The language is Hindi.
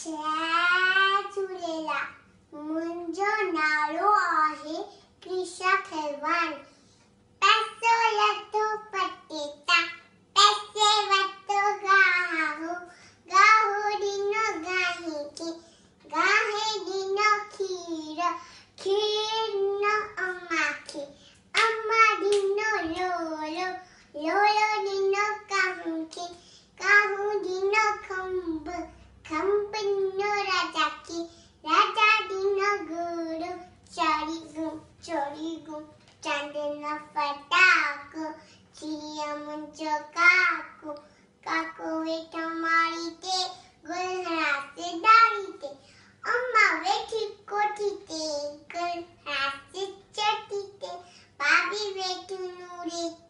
जय झूलेलाल मुंहिंजो नालो आहे कृषा खरवानी पैसो लथो पटेटा पैसे वरितो गाहु. गाहु ॾिनो गांहि खे गांहि ॾिनो खीर. खीर ॾिनो अम्मा खे अम्मा ॾिनो लोलो. लोलो ॾिनो काहू खे काहू ॾिनो खंभ chorigo, chande na fataco, tia muncho caco, caco veta marite, gulra se darite, ama veti cotite, gulra se chatite, babi veti nurite.